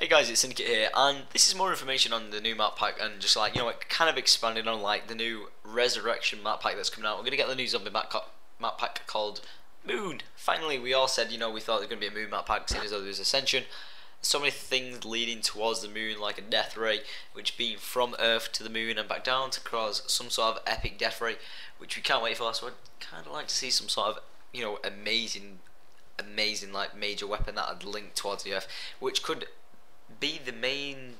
Hey guys, it's Syndicate here, and this is more information on the new map pack and just like, you know, kind of expanding on like the new Rezurrection map pack that's coming out. We're going to get the new zombie map, map pack called Moon. Finally, we all said, you know, we thought there was going to be a Moon map pack, seeing as though there was Ascension. So many things leading towards the moon, like a death ray, which being from Earth to the moon and back down to cause some sort of epic death ray, which we can't wait for. So I'd kind of like to see some sort of, you know, amazing amazing like major weapon that would link towards the earth which could be the main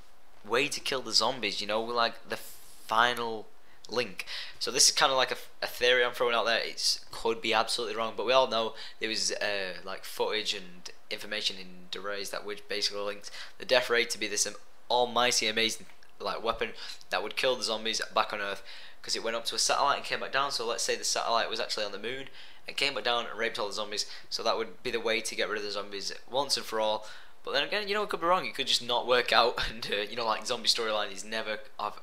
way to kill the zombies. You know, like the final link. So this is kind of like a, a theory I'm throwing out there. It could be absolutely wrong, but we all know there was uh, like footage and information in Der Riese that which basically linked the death ray to be this almighty amazing like weapon that would kill the zombies back on Earth because it went up to a satellite and came back down. So let's say the satellite was actually on the moon and came back down and raped all the zombies. So that would be the way to get rid of the zombies once and for all. But then again, you know, it could be wrong. It could just not work out, and uh, you know, like zombie storyline is never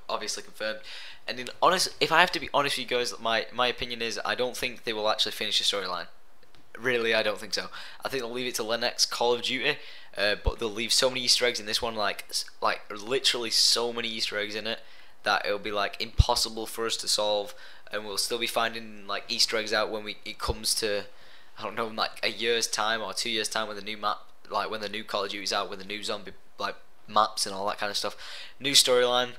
obviously confirmed. And in honest, if I have to be honest with you guys, my my opinion is I don't think they will actually finish the storyline. Really, I don't think so. I think they'll leave it to the next Call of Duty, uh, but they'll leave so many Easter eggs in this one, like like literally so many Easter eggs in it that it'll be like impossible for us to solve, and we'll still be finding like Easter eggs out when we it comes to I don't know like a year's time or two years time with a new map like when the new Call of Duty's out with the new zombie like maps and all that kind of stuff. New storyline,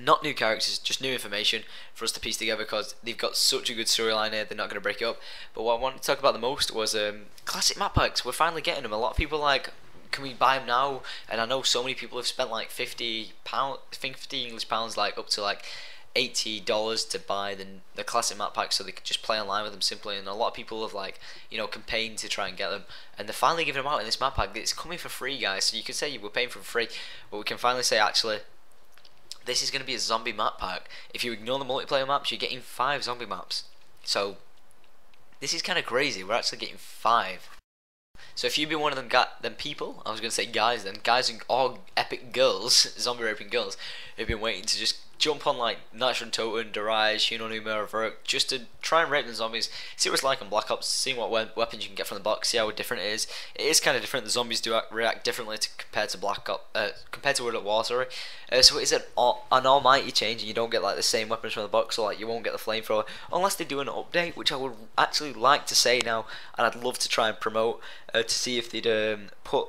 not new characters, just new information for us to piece together because they've got such a good storyline here. They're not going to break it up. But what I wanted to talk about the most was um, classic map packs. We're finally getting them. A lot of people like, can we buy them now? And I know so many people have spent like fifty pound, I think fifty English pounds, like up to like eighty dollars to buy the the classic map pack so they could just play online with them simply. And a lot of people have like you know campaigned to try and get them, and they're finally giving them out in this map pack. It's coming for free, guys. So you could say you were paying for free, but we can finally say actually. This is going to be a zombie map pack. If you ignore the multiplayer maps, you're getting five zombie maps. So, this is kind of crazy. We're actually getting five. So if you've been one of them got them people, I was gonna say guys then, guys and all epic girls, zombie raping girls, who've been waiting to just jump on like Nitro Toten, Der Riese, Shinonuma, Verk, just to try and rape the zombies, see what it's like on Black Ops, see what weapons you can get from the box, see how different it is. It is kind of different. The zombies do act, react differently to, compared to Black Ops, uh, compared to World at War. Sorry. Uh, so it is an, an almighty change, and you don't get like the same weapons from the box. So like you won't get the flamethrower unless they do an update, which I would actually like to say now, and I'd love to try and promote uh, to see if they'd um, put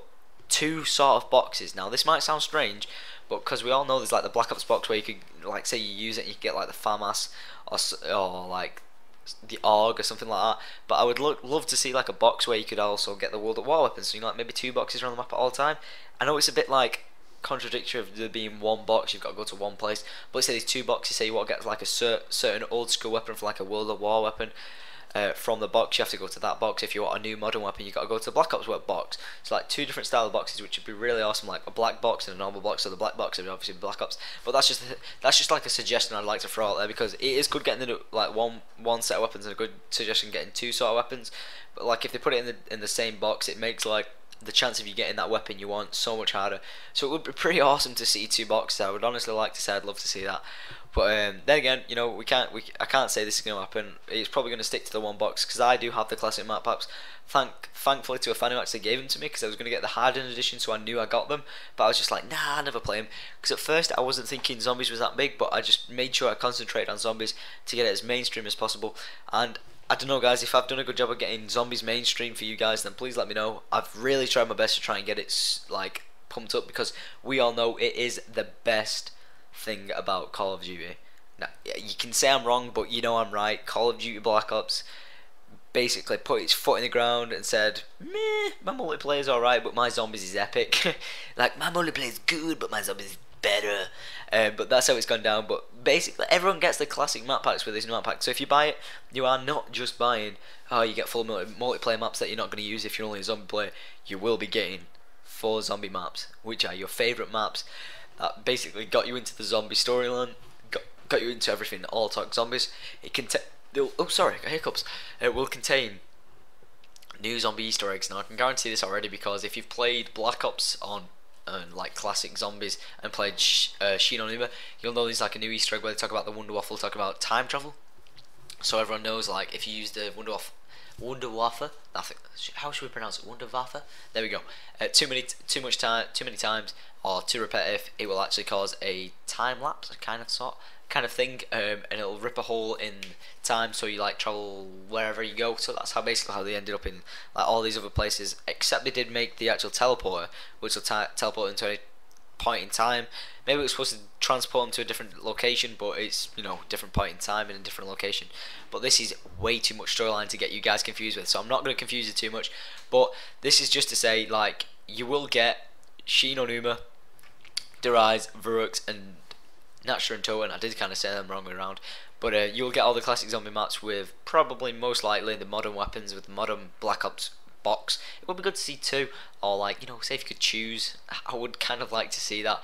two sort of boxes. Now this might sound strange, but because we all know there's like the Black Ops box where you could like say you use it and you get like the FAMAS or or like the AUG or something like that. But I would lo- love to see like a box where you could also get the World at War weapons. So you know, like maybe two boxes around the map at all time. I know it's a bit like contradictory of there being one box. You've got to go to one place. But say these two boxes. Say you want to get like a cer- certain old school weapon for like a World of War weapon uh, from the box, you have to go to that box. If you want a new modern weapon, you got to go to the Black Ops Web box. So like two different style of boxes, which would be really awesome, like a black box and a normal box. So the black box would obviously Black Ops, but that's just that's just like a suggestion I'd like to throw out there because it is good getting the, like one one set of weapons and a good suggestion getting two sort of weapons. But like if they put it in the in the same box, it makes like the chance of you getting that weapon you want so much harder. So it would be pretty awesome to see two boxes. I would honestly like to say I'd love to see that. But um, then again, you know, we can't. We I can't say this is going to happen. It's probably going to stick to the one box because I do have the classic map packs. Thank, thankfully to a fan who actually gave them to me because I was going to get the hardened edition, so I knew I got them. But I was just like, nah, I never play them because at first I wasn't thinking zombies was that big, but I just made sure I concentrated on zombies to get it as mainstream as possible. And I don't know, guys. If I've done a good job of getting zombies mainstream for you guys, then please let me know. I've really tried my best to try and get it like pumped up because we all know it is the best thing about Call of Duty. Now, you can say I'm wrong, but you know I'm right. Call of Duty Black Ops basically put its foot in the ground and said, Meh, my multiplayer's alright, but my zombies is epic. like, my multiplayer's good, but my zombies is better. Um, but that's how it's gone down. But basically, everyone gets the classic map packs with this map pack. So if you buy it, you are not just buying, oh, you get full multi multiplayer maps that you're not going to use if you're only a zombie player. You will be getting four zombie maps, which are your favourite maps that basically got you into the zombie storyline got got you into everything. All talk zombies. It contain. Oh, sorry, hiccups. It will contain new zombie Easter eggs. Now I can guarantee this already because if you've played Black Ops on uh, like classic zombies and played Sh uh, Shi no Numa, you'll know there's like a new Easter egg where they talk about the Wonder Waffle, talk about time travel. So everyone knows like if you use the Wonder Waffle, Wunderwaffe. How should we pronounce it? Wunderwaffe. There we go. Uh, too many, too much time, too many times, or too repetitive. It will actually cause a time lapse, kind of sort, kind of thing, um, and it'll rip a hole in time. So you like travel wherever you go. So that's how basically how they ended up in like all these other places. Except they did make the actual teleporter, which will teleport into a point in time. Maybe it was supposed to transport them to a different location, but it's you know different point in time and a different location. But this is way too much storyline to get you guys confused with, so I'm not going to confuse it too much. But this is just to say, like, you will get Shi no Numa, Derais, Verrückt, and Natura and Toa, and I did kind of say them wrong way around. But uh, you'll get all the classic zombie maps with probably most likely the modern weapons with modern Black Ops box. It would be good to see two, or like you know, say if you could choose, I would kind of like to see that.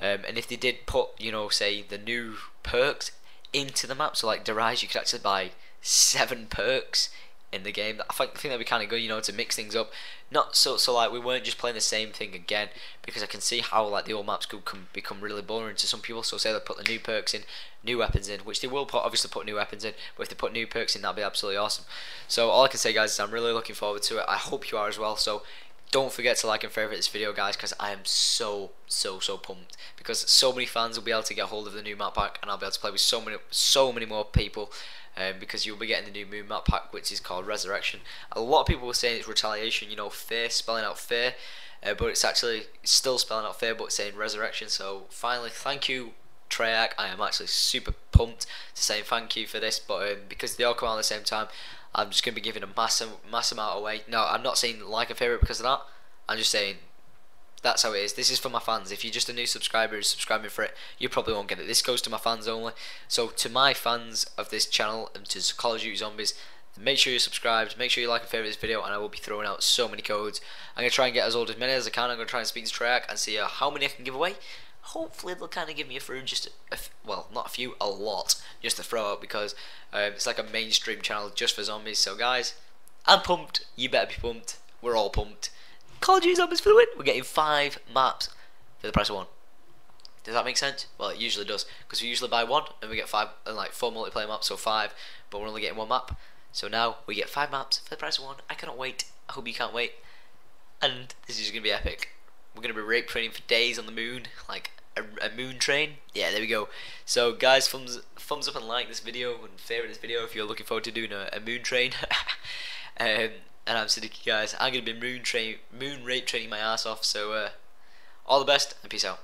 Um, and if they did put, you know, say the new perks into the map, so like Der Riese, you could actually buy seven perks in the game. I think, I think that'd be kind of good, you know, to mix things up. Not so so like we weren't just playing the same thing again, because I can see how like the old maps could come, become really boring to some people. So say they put the new perks in, new weapons in, which they will put obviously put new weapons in, but if they put new perks in, that'd be absolutely awesome. So all I can say, guys, is I'm really looking forward to it. I hope you are as well. So don't forget to like and favorite this video guys because I am so so so pumped. Because so many fans will be able to get hold of the new map pack and I'll be able to play with so many so many more people um, because you'll be getting the new moon map pack which is called Rezurrection. A lot of people were saying it's retaliation you know fear spelling out fear uh, but it's actually still spelling out fear but it's saying resurrection. So finally thank you Treyarch. I am actually super pumped to say thank you for this but um, because they all come out at the same time I'm just going to be giving a massive, massive amount away. No, I'm not saying like a favourite because of that. I'm just saying that's how it is. This is for my fans. If you're just a new subscriber who's subscribing for it, you probably won't get it. This goes to my fans only. So to my fans of this channel and to Call of Duty Zombies, make sure you're subscribed, make sure you like and favourite this video, and I will be throwing out so many codes. I'm going to try and get as old as many as I can. I'm going to try and speak to Treyarch and see uh, how many I can give away hopefully they'll kind of give me a few, just a, well, not a few, a lot, just to throw out because um, it's like a mainstream channel just for zombies. So guys, I'm pumped. You better be pumped. We're all pumped. Call of Duty Zombies for the win. We're getting five maps for the price of one. Does that make sense? Well, it usually does because we usually buy one and we get five and like four multiplayer maps, so five, but we're only getting one map. So now we get five maps for the price of one. I cannot wait. I hope you can't wait. And this is going to be epic. We're going to be rape training for days on the moon, like a, a, moon train. Yeah, there we go. So guys, thumbs thumbs up and like this video and favorite this video if you're looking forward to doing a, a moon train. um, and I'm Syndicate guys. I'm gonna be moon train moon rape training my ass off. So uh, all the best and peace out.